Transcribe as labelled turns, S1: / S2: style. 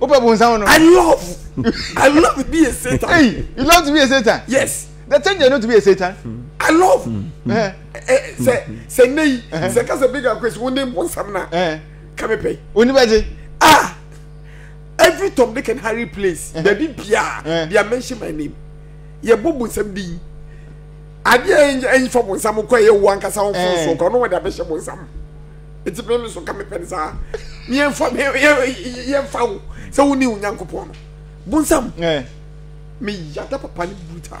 S1: o pɛ bɔnsam
S2: no.
S1: i love i love to be a satan.
S2: hey you love to be a satan.
S1: yes.
S2: the thing you know to be a satan.
S1: i love. sɛ sɛ nne yi sɛ kasa bi ka kwesi wo ne bɔnsam
S2: na
S1: ka me pɛ.
S2: oni bɛ gye.
S1: ah every tom dick and harry place baabi
S2: biara
S1: they are mention my name yɛ bɔ bɔnsam din adeɛ ɛnfa bɔnsam kɔ ɛyɛ wo ankasa wo fɔnso kɔ ɔno wɔde abɛhyɛ bɔnsam. Enti me nso ka mepɛ no saa. Yɛmfa yɛmfa wo sɛ wo ne Onyankopɔn no. Bonsam,
S2: eh.
S1: meyɛ ada papa ne brutal.